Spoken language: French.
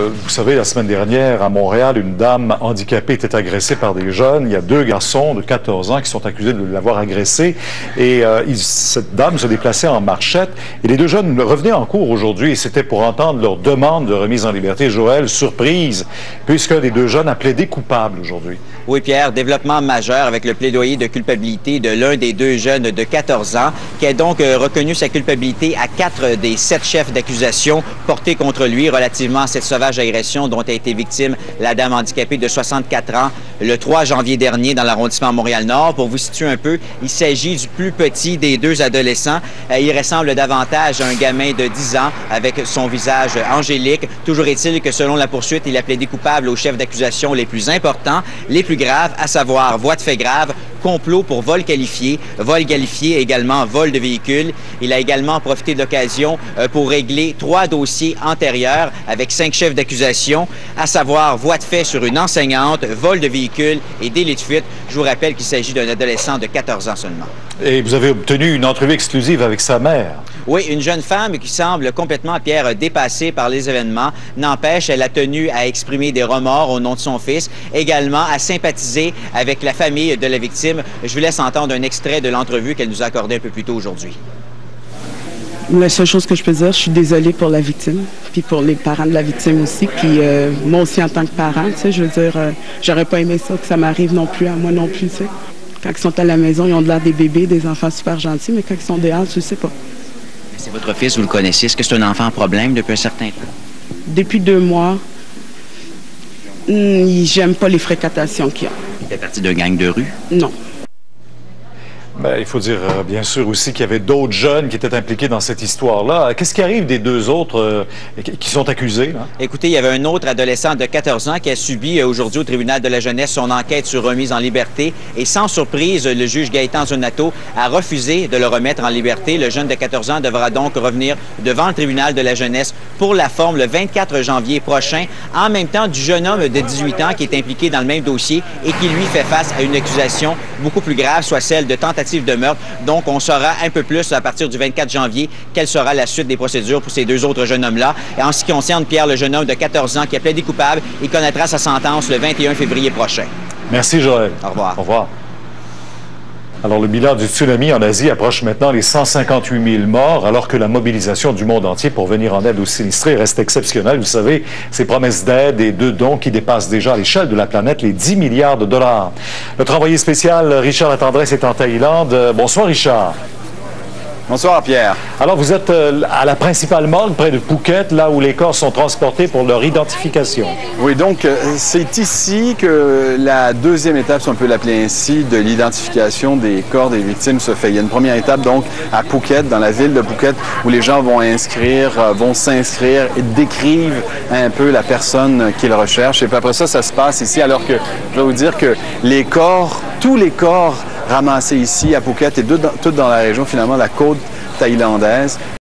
euh, vous savez, la semaine dernière, à Montréal, une dame handicapée était agressée par des jeunes. Il y a deux garçons de 14 ans qui sont accusés de l'avoir agressée. Et euh, cette dame se déplaçait en marchette. Et les deux jeunes revenaient en cours aujourd'hui. Et c'était pour entendre leur demande de remise en liberté. Joël, surprise, puisqu'un des deux jeunes a plaidé coupable aujourd'hui. Oui, Pierre, développement majeur avec le plaidoyer de culpabilité de l'un des deux jeunes de 14 ans, qui a donc euh, reconnu sa culpabilité à quatre des sept chefs d'accusation portés contre lui relativement à cette sauvage agression dont a été victime la dame handicapée de 64 ans le 3 janvier dernier dans l'arrondissement Montréal-Nord. Pour vous situer un peu, il s'agit du plus petit des deux adolescents. Euh, il ressemble davantage à un gamin de 10 ans avec son visage angélique. Toujours est-il que selon la poursuite, il a plaidé coupable aux chefs d'accusation les plus importants, les plus graves, à savoir voie de fait grave, complot pour vol qualifié, vol qualifié également vol de véhicule. Il a également profité de l'occasion euh, pour régler trois dossiers antérieurs avec cinq chefs d'accusation, à savoir voie de fait sur une enseignante, vol de véhicule et délit de fuite. Je vous rappelle qu'il s'agit d'un adolescent de 14 ans seulement. Et vous avez obtenu une entrevue exclusive avec sa mère. Oui, une jeune femme qui semble complètement, Pierre, dépassée par les événements. N'empêche, elle a tenu à exprimer des remords au nom de son fils, également à sympathiser avec la famille de la victime. Je vous laisse entendre un extrait de l'entrevue qu'elle nous a accordée un peu plus tôt aujourd'hui. La seule chose que je peux dire, je suis désolée pour la victime, puis pour les parents de la victime aussi, puis euh, moi aussi en tant que parent, tu sais, je veux dire, euh, j'aurais pas aimé ça, que ça m'arrive non plus, à moi non plus, tu sais. Quand ils sont à la maison, ils ont de l'air des bébés, des enfants super gentils, mais quand ils sont dehors, je sais pas. C'est votre fils, vous le connaissez. Est-ce que c'est un enfant en problème depuis un certain temps? Depuis deux mois, hmm, j'aime pas les fréquentations qu'il y a. Fait partie d'un gang de rue? Non. Ben, il faut dire, euh, bien sûr, aussi qu'il y avait d'autres jeunes qui étaient impliqués dans cette histoire-là. Qu'est-ce qui arrive des deux autres euh, qui sont accusés? Là? Écoutez, il y avait un autre adolescent de 14 ans qui a subi euh, aujourd'hui au tribunal de la jeunesse son enquête sur remise en liberté. Et sans surprise, le juge Gaëtan Zonato a refusé de le remettre en liberté. Le jeune de 14 ans devra donc revenir devant le tribunal de la jeunesse pour la forme le 24 janvier prochain, en même temps du jeune homme de 18 ans qui est impliqué dans le même dossier et qui, lui, fait face à une accusation beaucoup plus grave, soit celle de tentative de meurtre. Donc, on saura un peu plus à partir du 24 janvier quelle sera la suite des procédures pour ces deux autres jeunes hommes-là. Et en ce qui concerne Pierre, le jeune homme de 14 ans qui a plaidé coupable, il connaîtra sa sentence le 21 février prochain. Merci, Joël. Au revoir. Au revoir. Alors, le bilan du tsunami en Asie approche maintenant les 158 000 morts, alors que la mobilisation du monde entier pour venir en aide aux sinistrés reste exceptionnelle. Vous savez, ces promesses d'aide et de dons qui dépassent déjà à l'échelle de la planète les 10 milliards de dollars. Notre envoyé spécial, Richard Latendresse, est en Thaïlande. Bonsoir, Richard. Bonsoir Pierre. Alors vous êtes euh, à la principale morgue près de Phuket, là où les corps sont transportés pour leur identification. Oui, donc euh, c'est ici que la deuxième étape, si on peut l'appeler ainsi, de l'identification des corps des victimes se fait. Il y a une première étape donc à Phuket, dans la ville de Phuket, où les gens vont inscrire, euh, vont s'inscrire et décrivent un peu la personne qu'ils recherchent. Et puis après ça, ça se passe ici, alors que je vais vous dire que les corps, tous les corps ramassés ici à Phuket et tout dans la région finalement la côte thaïlandaise